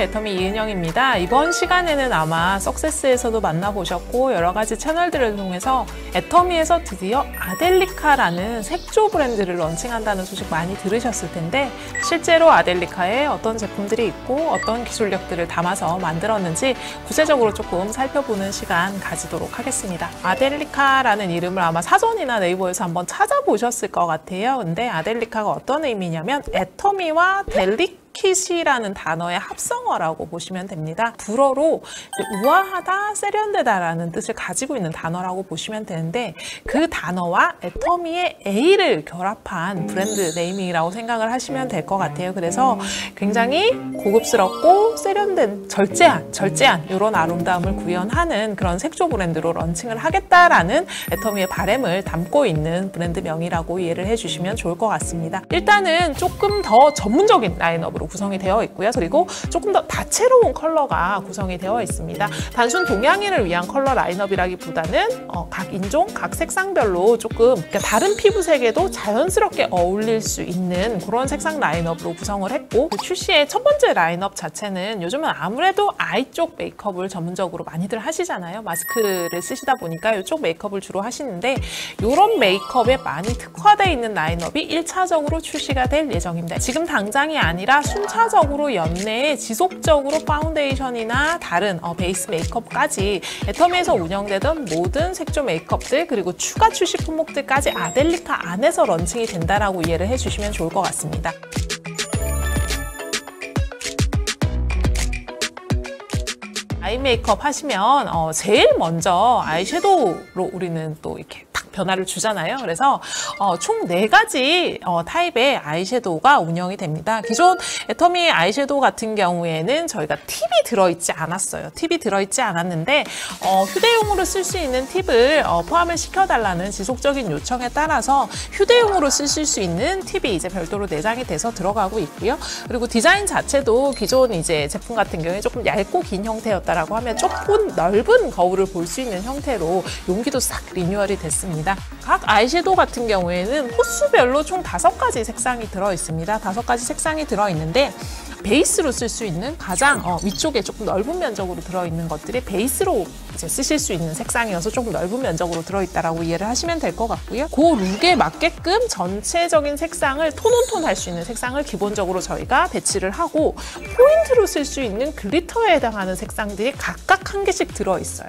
애터미 이은영입니다. 이번 시간에는 아마 석세스에서도 만나보셨고 여러 가지 채널들을 통해서 애터미에서 드디어 아델리카라는 색조 브랜드를 런칭한다는 소식 많이 들으셨을 텐데 실제로 아델리카에 어떤 제품들이 있고 어떤 기술력들을 담아서 만들었는지 구체적으로 조금 살펴보는 시간 가지도록 하겠습니다. 아델리카라는 이름을 아마 사전이나 네이버에서 한번 찾아보셨을 것 같아요. 근데 아델리카가 어떤 의미냐면 애터미와 델릭 킷이라는 단어의 합성어라고 보시면 됩니다. 불어로 우아하다, 세련되다라는 뜻을 가지고 있는 단어라고 보시면 되는데 그 단어와 애터미의 A를 결합한 브랜드 네이밍이라고 생각을 하시면 될 것 같아요. 그래서 굉장히 고급스럽고 세련된 절제한, 절제한 이런 아름다움을 구현하는 그런 색조 브랜드로 런칭을 하겠다라는 애터미의 바램을 담고 있는 브랜드명이라고 이해를 해주시면 좋을 것 같습니다. 일단은 조금 더 전문적인 라인업으로 구성이 되어 있고요. 그리고 조금 더 다채로운 컬러가 구성이 되어 있습니다. 단순 동양인을 위한 컬러 라인업이라기보다는 어, 각 인종, 각 색상별로 조금 그러니까 다른 피부색에도 자연스럽게 어울릴 수 있는 그런 색상 라인업으로 구성을 했고 그 출시의 첫 번째 라인업 자체는 요즘은 아무래도 eye 쪽 메이크업을 전문적으로 많이들 하시잖아요. 마스크를 쓰시다 보니까 이쪽 메이크업을 주로 하시는데 이런 메이크업에 많이 특화되어 있는 라인업이 1차적으로 출시가 될 예정입니다. 지금 당장이 아니라 순차적으로 연내에 지속적으로 파운데이션이나 다른 어, 베이스 메이크업까지 애터미에서 운영되던 모든 색조 메이크업들 그리고 추가 출시 품목들까지 아델리카 안에서 런칭이 된다라고 이해를 해주시면 좋을 것 같습니다. eye 메이크업 하시면 어, 제일 먼저 아이섀도우로 우리는 또 이렇게 변화를 주잖아요. 그래서 어, 총 네가지 어, 타입의 아이섀도우가 운영이 됩니다. 기존 애터미 아이섀도우 같은 경우에는 저희가 팁이 들어있지 않았어요. 팁이 들어있지 않았는데 어, 휴대용으로 쓸 수 있는 팁을 어, 포함을 시켜달라는 지속적인 요청에 따라서 휴대용으로 쓰실 수 있는 팁이 이제 별도로 내장이 돼서 들어가고 있고요. 그리고 디자인 자체도 기존 이제 제품 같은 경우에 조금 얇고 긴 형태였다라고 하면 조금 넓은 거울을 볼 수 있는 형태로 용기도 싹 리뉴얼이 됐습니다. 있습니다. 각 아이섀도우 같은 경우에는 호수별로 총 다섯 가지 색상이 들어있습니다. 다섯 가지 색상이 들어있는데 베이스로 쓸 수 있는 가장 어, 위쪽에 조금 넓은 면적으로 들어있는 것들이 베이스로 이제 쓰실 수 있는 색상이어서 조금 넓은 면적으로 들어있다라고 이해를 하시면 될 것 같고요. 그 룩에 맞게끔 전체적인 색상을 tone on tone 할 수 있는 색상을 기본적으로 저희가 배치를 하고 포인트로 쓸 수 있는 glitter에 해당하는 색상들이 각각 한 개씩 들어있어요.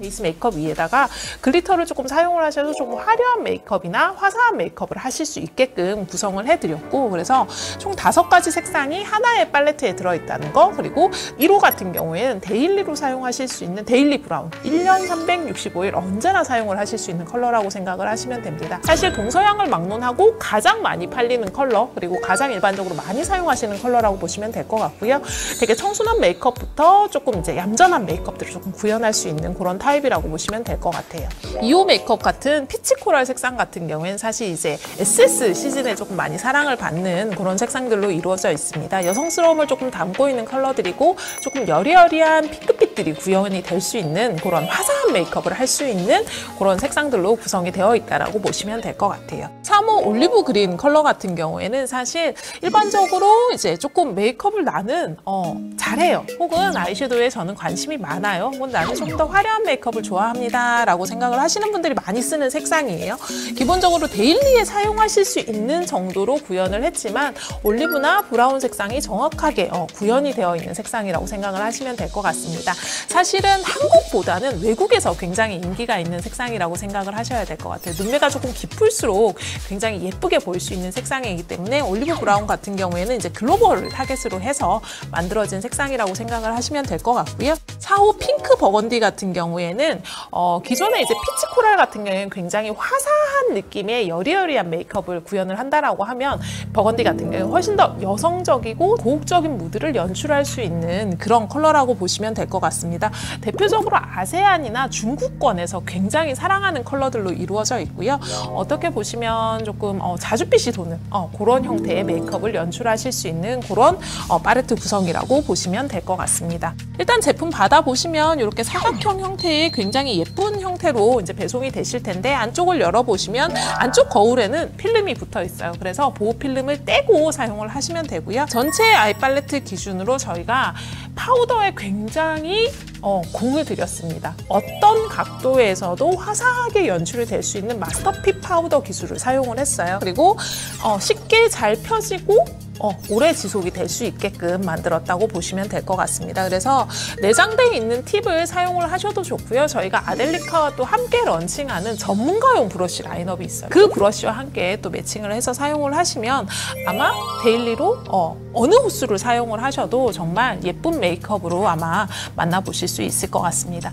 베이스 메이크업 위에다가 glitter를 조금 사용을 하셔서 조금 화려한 메이크업이나 화사한 메이크업을 하실 수 있게끔 구성을 해드렸고 그래서 총 다섯 가지 색상이 하나의 팔레트에 들어있다는 거 그리고 1호 같은 경우에는 daily로 사용하실 수 있는 daily brown 1년 365일 언제나 사용을 하실 수 있는 컬러라고 생각을 하시면 됩니다. 사실 동서양을 막론하고 가장 많이 팔리는 컬러 그리고 가장 일반적으로 많이 사용하시는 컬러라고 보시면 될 것 같고요. 되게 청순한 메이크업부터 조금 이제 얌전한 메이크업들을 조금 구현할 수 있는 그런 타입이라고 보시면 될 것 같아요. 2호 메이크업 같은 peach coral 색상 같은 경우에는 사실 이제 SS 시즌에 조금 많이 사랑을 받는 그런 색상들로 이루어져 있습니다. 여성스러움을 조금 담고 있는 컬러들이고 조금 여리여리한 핑크 빛들이 구현이 될 수 있는 그런 화사한 메이크업을 할 수 있는 그런 색상들로 구성이 되어 있다라고 보시면 될 것 같아요. 3호 olive green 컬러 같은 경우에는 사실 일반적으로 이제 조금 메이크업을 나는 어, 잘해요. 혹은 아이섀도우에 저는 관심이 많아요. 혹은 나는 좀 더 화려한 메이크업 메이크업을 좋아합니다 라고 생각을 하시는 분들이 많이 쓰는 색상이에요. 기본적으로 daily에 사용하실 수 있는 정도로 구현을 했지만 올리브나 brown 색상이 정확하게 어, 구현이 되어 있는 색상이라고 생각을 하시면 될 것 같습니다. 사실은 한국보다는 외국에서 굉장히 인기가 있는 색상이라고 생각을 하셔야 될 것 같아요. 눈매가 조금 깊을수록 굉장히 예쁘게 보일 수 있는 색상이기 때문에 olive brown 같은 경우에는 이제 글로벌 타겟으로 해서 만들어진 색상이라고 생각을 하시면 될 것 같고요. 4호 pink burgundy 같은 경우에 경우에는 어, 기존에 이제 peach coral 같은 경우에는 굉장히 화사한 느낌의 여리여리한 메이크업을 구현을 한다라고 하면 버건디 같은 경우는 훨씬 더 여성적이고 고혹적인 무드를 연출할 수 있는 그런 컬러라고 보시면 될 것 같습니다. 같습니다. 대표적으로 아세안이나 중국권에서 굉장히 사랑하는 컬러들로 이루어져 있고요. 어떻게 보시면 조금 어, 자주빛이 도는 어, 그런 형태의 메이크업을 연출하실 수 있는 그런 어, 팔레트 구성이라고 보시면 될 것 같습니다. 일단 제품 받아보시면 이렇게 사각형 형태의 굉장히 예쁜 형태로 이제 배송이 되실 텐데 안쪽을 열어보시면 안쪽 거울에는 필름이 붙어 있어요. 그래서 보호 필름을 떼고 사용을 하시면 되고요. 전체 eye 팔레트 기준으로 저희가 파우더에 굉장히 어, 공을 들였습니다. 어떤 각도에서도 화사하게 연출이 될 수 있는 마스터핏 파우더 기술을 사용을 했어요. 그리고 어, 쉽게 잘 펴지고 어, 오래 지속이 될 수 있게끔 만들었다고 보시면 될 것 같습니다. 그래서 내장되어 있는 팁을 사용을 하셔도 좋고요. 저희가 아델리카와 또 함께 런칭하는 전문가용 브러쉬 라인업이 있어요. 그 브러쉬와 함께 또 매칭을 해서 사용을 하시면 아마 daily로 어, 어느 호수를 사용을 하셔도 정말 예쁜 메이크업으로 아마 만나보실 수 있을 것 같습니다.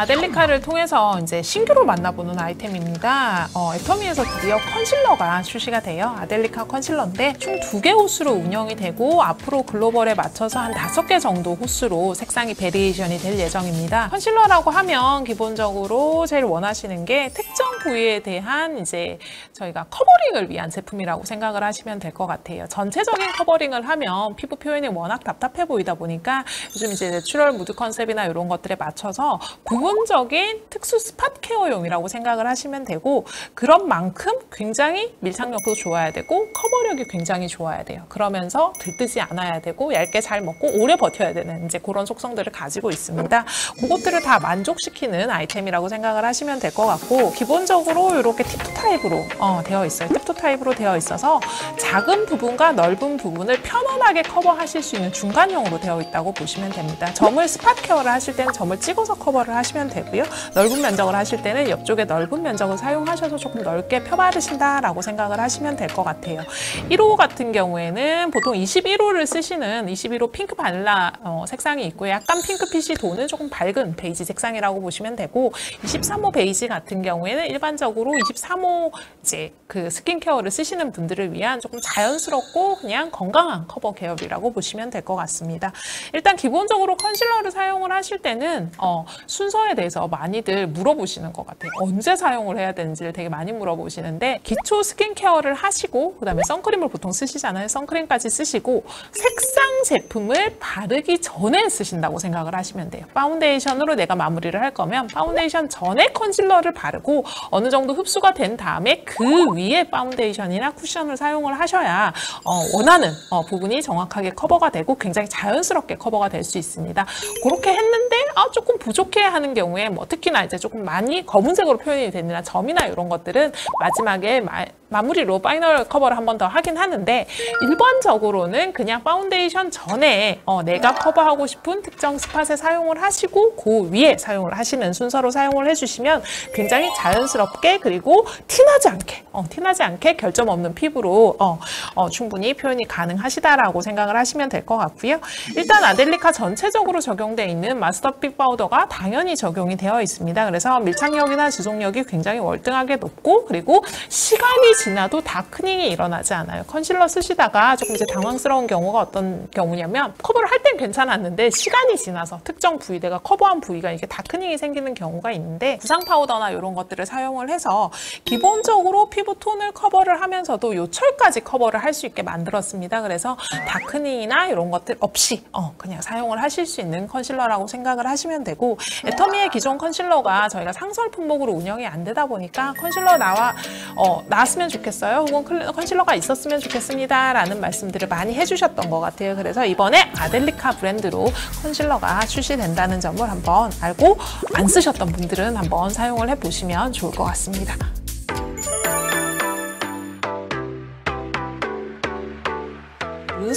아델리카를 통해서 이제 신규로 만나보는 아이템입니다. 어, 애터미에서 드디어 concealer가 출시가 돼요. 아델리카 concealer인데 총 두 개 호수로 운영이 되고 앞으로 글로벌에 맞춰서 한 다섯 개 정도 호수로 색상이 variation이 될 예정입니다. concealer라고 하면 기본적으로 제일 원하시는 게 특정 부위에 대한 이제 저희가 covering을 위한 제품이라고 생각을 하시면 될 것 같아요. 전체적인 covering을 하면 피부 표현이 워낙 답답해 보이다 보니까 요즘 이제 natural 무드 컨셉이나 이런 것들에 맞춰서 부분 적인 특수 spot care용이라고 생각을 하시면 되고 그런 만큼 굉장히 밀착력도 좋아야 되고 커버력이 굉장히 좋아야 돼요. 그러면서 들뜨지 않아야 되고 얇게 잘 먹고 오래 버텨야 되는 이제 그런 속성들을 가지고 있습니다. 그것들을 다 만족시키는 아이템이라고 생각을 하시면 될 것 같고 기본적으로 이렇게 팁투 타입으로 어, 되어 있어요. 팁투 타입으로 되어 있어서 작은 부분과 넓은 부분을 편안하게 커버하실 수 있는 중간형으로 되어 있다고 보시면 됩니다. 점을 spot care를 하실 때는 점을 찍어서 커버를 하시면 하시면 되고요. 넓은 면적을 하실 때는 옆쪽에 넓은 면적을 사용하셔서 조금 넓게 펴바르신다라고 생각을 하시면 될 것 같아요. 1호 같은 경우에는 보통 21호를 쓰시는 21호 pink vanilla 어, 색상이 있고요. 약간 핑크빛이 도는 조금 밝은 베이지 색상이라고 보시면 되고 23호 베이지 같은 경우에는 일반적으로 23호 이제 그 스킨케어를 쓰시는 분들을 위한 조금 자연스럽고 그냥 건강한 커버 계열이라고 보시면 될 것 같습니다. 일단 기본적으로 컨실러를 사용을 하실 때는 어, 순서 순서에 대해서 많이들 물어보시는 것 같아요. 언제 사용을 해야 되는지를 되게 많이 물어보시는데 기초 스킨케어를 하시고 그다음에 선크림을 보통 쓰시잖아요. 선크림까지 쓰시고 색상 제품을 바르기 전에 쓰신다고 생각을 하시면 돼요. 파운데이션으로 내가 마무리를 할 거면 파운데이션 전에 컨실러를 바르고 어느 정도 흡수가 된 다음에 그 위에 파운데이션이나 쿠션을 사용을 하셔야 어, 원하는 어, 부분이 정확하게 커버가 되고 굉장히 자연스럽게 커버가 될 수 있습니다. 그렇게 했는데 아, 조금 부족해 하는 경우에 뭐 특히나 이제 조금 많이 검은색으로 표현이 되는 점이나 이런 것들은 마지막에 마, 마무리로 final cover를 한 번 더 하긴 하는데 일반적으로는 그냥 파운데이션 전에 어, 내가 커버하고 싶은 특정 spot에 사용을 하시고 그 위에 사용을 하시는 순서로 사용을 해주시면 굉장히 자연스럽게 그리고 티나지 않게 어, 티나지 않게 결점 없는 피부로 어, 어, 충분히 표현이 가능하시다라고 생각을 하시면 될 것 같고요. 일단 아델리카 전체적으로 적용되어 있는 마스터픽 파우더가 당연히 적용이 되어 있습니다. 그래서 밀착력이나 지속력이 굉장히 월등하게 높고 그리고 시간이 지나도 darkening이 일어나지 않아요. 컨실러 쓰시다가 조금 이제 당황스러운 경우가 어떤 경우냐면 커버를 할 땐 괜찮았는데 시간이 지나서 특정 부위 내가 커버한 부위가 이게 darkening이 생기는 경우가 있는데 구상 파우더나 이런 것들을 사용을 해서 기본적으로 피부 톤을 커버를 하면서도 요철까지 커버를 할 수 있게 만들었습니다. 그래서 darkening이나 이런 것들 없이 어, 그냥 사용을 하실 수 있는 컨실러라고 생각을 하시면 되고 애터미의 기존 컨실러가 저희가 상설 품목으로 운영이 안 되다 보니까 컨실러 나와 어, 나왔으면 좋겠어요. 혹은 컨실러가 있었으면 좋겠습니다. 라는 말씀들을 많이 해주셨던 것 같아요. 그래서 이번에 아델리카 브랜드로 컨실러가 출시된다는 점을 한번 알고 안 쓰셨던 분들은 한번 사용을 해보시면 좋을 것 같습니다.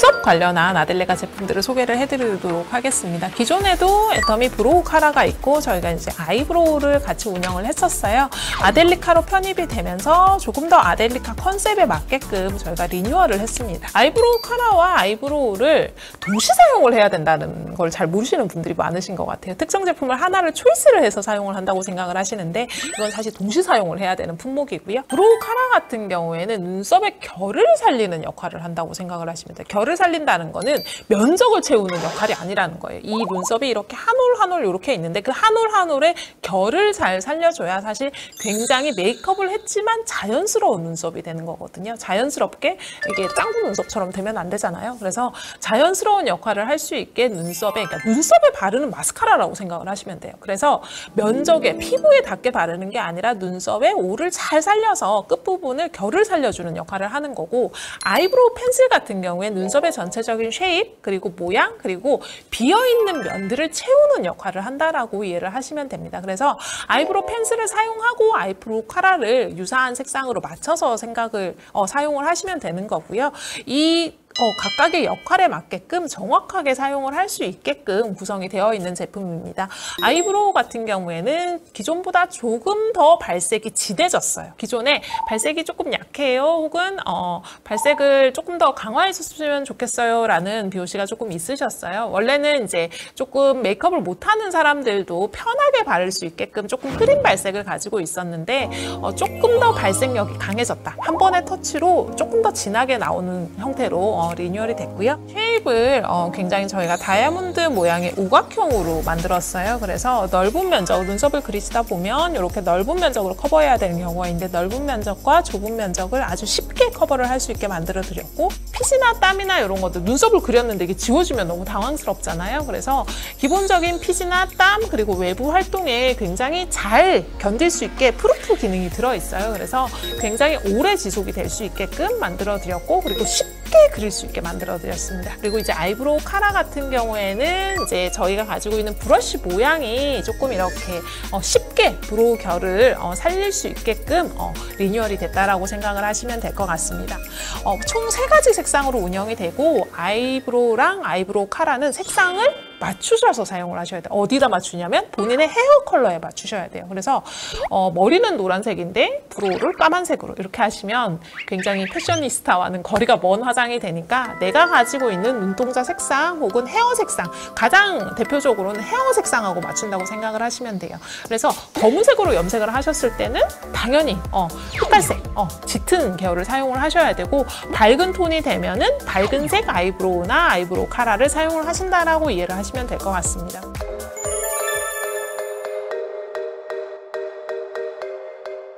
눈썹 관련한 아델리카 제품들을 소개를 해드리도록 하겠습니다. 기존에도 애터미 브로우 카라가 있고 저희가 이제 아이브로우를 같이 운영을 했었어요. 아델리카로 편입이 되면서 조금 더 아델리카 컨셉에 맞게끔 저희가 리뉴얼을 했습니다. 아이브로우 카라와 아이브로우를 동시 사용을 해야 된다는 걸 잘 모르시는 분들이 많으신 것 같아요. 특정 제품을 하나를 choice를 해서 사용을 한다고 생각을 하시는데 이건 사실 동시 사용을 해야 되는 품목이고요. 브로우 카라 같은 경우에는 눈썹의 결을 살리는 역할을 한다고 생각을 하시면 돼요. 결을 살린다는 거는 면적을 채우는 역할이 아니라는 거예요. 이 눈썹이 이렇게 한 올 한 올 이렇게 있는데 그 한 올 한 올의 결을 잘 살려줘야 사실 굉장히 메이크업을 했지만 자연스러운 눈썹이 되는 거거든요. 자연스럽게 이게 짱구 눈썹처럼 되면 안 되잖아요. 그래서 자연스러운 역할을 할 수 있게 눈썹에 그러니까 눈썹에 바르는 마스카라라고 생각을 하시면 돼요. 그래서 면적에 피부에 닿게 바르는 게 아니라 눈썹에 올을 잘 살려서 끝부분을 결을 살려주는 역할을 하는 거고 아이브로우 펜슬 같은 경우에 눈썹의 전체적인 shape 그리고 모양 그리고 비어있는 면들을 채우는 역할을 한다라고 이해를 하시면 됩니다. 그래서 아이브로우 펜슬을 사용하고 아이브로우 카라를 유사한 색상으로 맞춰서 생각을 어, 사용을 하시면 되는 거고요. 이 어, 각각의 역할에 맞게끔 정확하게 사용을 할 수 있게끔 구성이 되어 있는 제품입니다. 아이브로우 같은 경우에는 기존보다 조금 더 발색이 진해졌어요. 기존에 발색이 조금 약해요. 혹은 어, 발색을 조금 더 강화해줬으면 좋겠어요. 라는 VOC가 조금 있으셨어요. 원래는 이제 조금 메이크업을 못하는 사람들도 편하게 바를 수 있게끔 조금 흐린 발색을 가지고 있었는데 어, 조금 더 발색력이 강해졌다. 한 번의 터치로 조금 더 진하게 나오는 형태로 어, 리뉴얼이 됐고요. shape을 어, 굉장히 저희가 다이아몬드 모양의 오각형으로 만들었어요. 그래서 넓은 면적, 눈썹을 그리시다 보면 이렇게 넓은 면적으로 커버해야 되는 경우가 있는데 넓은 면적과 좁은 면적을 아주 쉽게 커버를 할 수 있게 만들어 드렸고 피지나 땀이나 이런 것들 눈썹을 그렸는데 이게 지워지면 너무 당황스럽잖아요. 그래서 기본적인 피지나 땀 그리고 외부 활동에 굉장히 잘 견딜 수 있게 proof 기능이 들어있어요. 그래서 굉장히 오래 지속이 될 수 있게끔 만들어 드렸고 그리고 쉽게 그릴 수 있게 만들어 드렸습니다. 그리고 이제 아이브로우 카라 같은 경우에는 이제 저희가 가지고 있는 브러쉬 모양이 조금 이렇게 어, 쉽게 brow 결을 어, 살릴 수 있게끔 어, 리뉴얼이 됐다라고 생각을 하시면 될 것 같습니다. 어, 총 세 가지 색상으로 운영이 되고 아이브로우랑 아이브로우 카라는 색상을 맞추셔서 사용을 하셔야 돼요. 어디다 맞추냐면 본인의 헤어 컬러에 맞추셔야 돼요. 그래서 어, 머리는 노란색인데 brow를 까만색으로 이렇게 하시면 굉장히 패셔니스타와는 거리가 먼 화장이 되니까 내가 가지고 있는 눈동자 색상 혹은 헤어 색상 가장 대표적으로는 헤어 색상하고 맞춘다고 생각을 하시면 돼요. 그래서 검은색으로 염색을 하셨을 때는 당연히 어, 흑갈색, 어, 짙은 계열을 사용을 하셔야 되고 밝은 톤이 되면은 밝은색 아이브로우나 아이브로우 카라를 사용을 하신다라고 이해를 하시면 하시면 될 것 같습니다.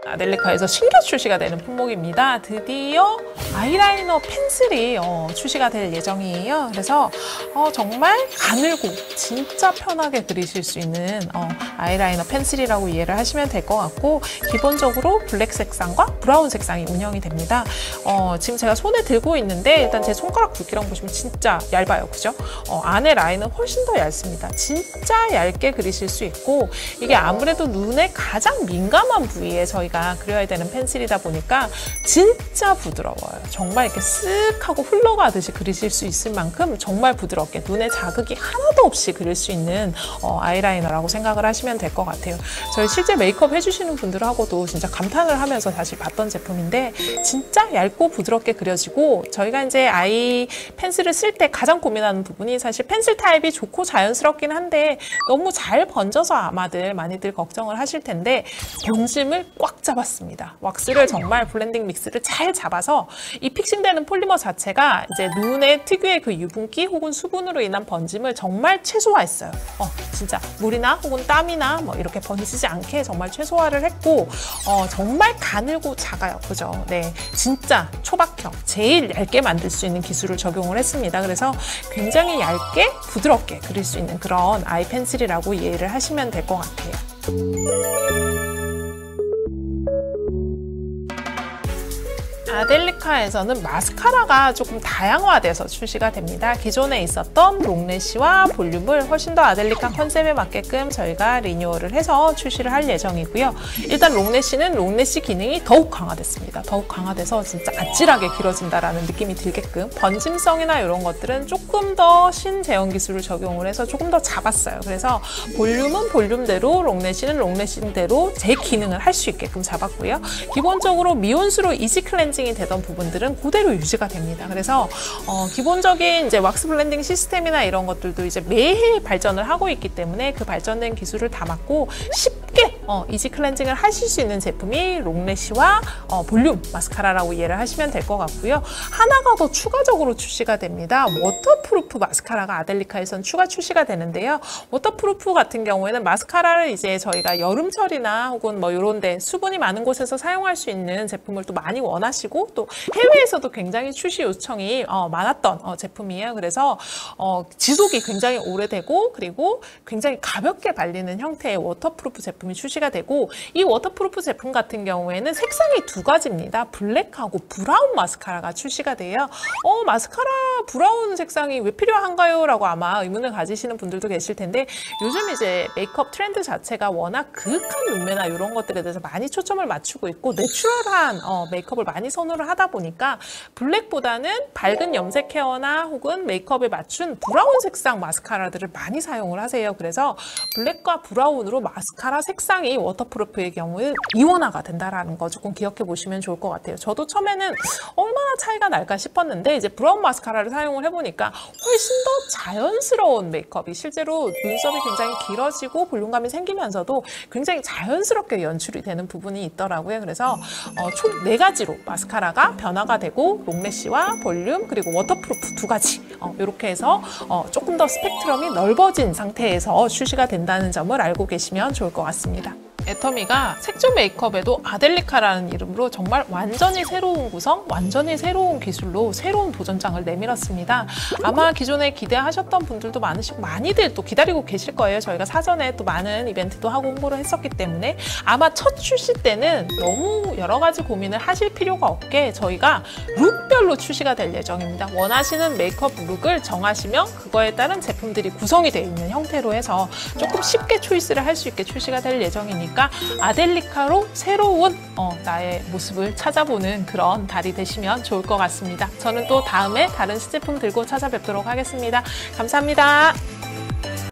아델리카에서 신규 출시가 되는 품목입니다. 드디어 아이라이너 펜슬이 어, 출시가 될 예정이에요. 그래서 어, 정말 가늘고 진짜 편하게 그리실 수 있는 어, 아이라이너 펜슬이라고 이해를 하시면 될 것 같고 기본적으로 블랙 색상과 브라운 색상이 운영이 됩니다. 어, 지금 제가 손에 들고 있는데 일단 제 손가락 굵기랑 보시면 진짜 얇아요. 그죠? 어, 안에 라인은 훨씬 더 얇습니다. 진짜 얇게 그리실 수 있고 이게 아무래도 눈에 가장 민감한 부위에 저희가 그려야 되는 펜슬이다 보니까 진짜 부드러워요. 정말 이렇게 쓱 하고 흘러가듯이 그리실 수 있을 만큼 정말 부드럽게 눈에 자극이 하나도 없이 그릴 수 있는 어, 아이라이너라고 생각을 하시면 될 것 같아요. 저희 실제 메이크업 해주시는 분들하고도 진짜 감탄을 하면서 사실 봤던 제품인데 진짜 얇고 부드럽게 그려지고 저희가 이제 아이 펜슬을 쓸 때 가장 고민하는 부분이 사실 펜슬 타입이 좋고 자연스럽긴 한데 너무 잘 번져서 아마들 많이들 걱정을 하실 텐데 중심을 꽉 잡았습니다. 왁스를 정말 블렌딩 mix를 잘 잡아서 이 fixing되는 폴리머 자체가 이제 눈의 특유의 그 유분기 혹은 수분으로 인한 번짐을 정말 최소화했어요. 어, 진짜 물이나 혹은 땀이나 뭐 이렇게 번지지 않게 정말 최소화를 했고 어, 정말 가늘고 작아요. 그죠? 네, 진짜 초박형 제일 얇게 만들 수 있는 기술을 적용을 했습니다. 그래서 굉장히 얇게 부드럽게 그릴 수 있는 그런 아이 펜슬이라고 이해를 하시면 될 것 같아요. 아델리 카 아델리카에서는 마스카라가 조금 다양화돼서 출시가 됩니다. 기존에 있었던 롱래쉬와 볼륨을 훨씬 더 아델리카 컨셉에 맞게끔 저희가 리뉴얼을 해서 출시를 할 예정이고요. 일단 롱래쉬는 롱래쉬 기능이 더욱 강화됐습니다. 더욱 강화돼서 진짜 아찔하게 길어진다라는 느낌이 들게끔 번짐성이나 이런 것들은 조금 더 신제형 기술을 적용을 해서 조금 더 잡았어요. 그래서 볼륨은 볼륨대로 롱래쉬는 롱래쉬대로 제 기능을 할 수 있게끔 잡았고요. 기본적으로 미온수로 easy cleansing이 되던 부분 들은 그대로 유지가 됩니다. 그래서 어, 기본적인 이제 왁스 블렌딩 시스템이나 이런 것들도 이제 매해 발전을 하고 있기 때문에 그 발전된 기술을 담았고 쉽게 어, easy cleansing을 하실 수 있는 제품이 long lash와 어, 볼륨 마스카라라고 이해를 하시면 될 것 같고요. 하나가 더 추가적으로 출시가 됩니다. waterproof 마스카라가 아델리카에선 추가 출시가 되는데요. waterproof 같은 경우에는 마스카라를 이제 저희가 여름철이나 혹은 뭐 이런 데 수분이 많은 곳에서 사용할 수 있는 제품을 또 많이 원하시고 또 해외에서도 굉장히 출시 요청이 어, 많았던 어, 제품이에요. 그래서 어, 지속이 굉장히 오래되고 그리고 굉장히 가볍게 발리는 형태의 waterproof 제품 이 출시가 되고 이 waterproof 제품 같은 경우에는 색상이 두 가지입니다. 블랙하고 브라운 마스카라가 출시가 돼요. 어, 마스카라 브라운 색상이 왜 필요한가요? 라고 아마 의문을 가지시는 분들도 계실 텐데 요즘 이제 메이크업 트렌드 자체가 워낙 그윽한 눈매나 이런 것들에 대해서 많이 초점을 맞추고 있고 natural한 어, 메이크업을 많이 선호를 하다 보니까 블랙보다는 밝은 염색 헤어나 혹은 메이크업에 맞춘 브라운 색상 마스카라들을 많이 사용을 하세요. 그래서 블랙과 브라운으로 마스카라 색상이 waterproof의 경우에 이원화가 된다라는 거 조금 기억해 보시면 좋을 것 같아요. 저도 처음에는 얼마나 차이가 날까 싶었는데 이제 브라운 마스카라를 사용을 해보니까 훨씬 더 자연스러운 메이크업이 실제로 눈썹이 굉장히 길어지고 볼륨감이 생기면서도 굉장히 자연스럽게 연출이 되는 부분이 있더라고요. 그래서 어, 총 네 가지로 마스카라가 변화가 되고 long lash와 볼륨 그리고 waterproof 두 가지 어, 이렇게 해서 어, 조금 더 스펙트럼이 넓어진 상태에서 출시가 된다는 점을 알고 계시면 좋을 것 같습니다. 애터미가 색조 메이크업에도 아델리카라는 이름으로 정말 완전히 새로운 구성, 완전히 새로운 기술로 새로운 도전장을 내밀었습니다. 아마 기존에 기대하셨던 분들도 많으시고 많이들 또 기다리고 계실 거예요. 저희가 사전에 또 많은 이벤트도 하고 홍보를 했었기 때문에 아마 첫 출시 때는 너무 여러 가지 고민을 하실 필요가 없게 저희가 look별로 출시가 될 예정입니다. 원하시는 메이크업 look을 정하시면 그거에 따른 제품들이 구성이 되어 있는 형태로 해서 조금 쉽게 choice를 할 수 있게 출시가 될 예정이 니까 아델리카로 새로운 어, 나의 모습을 찾아보는 그런 달이 되시면 좋을 것 같습니다. 저는 또 다음에 다른 신제품 들고 찾아뵙도록 하겠습니다. 감사합니다.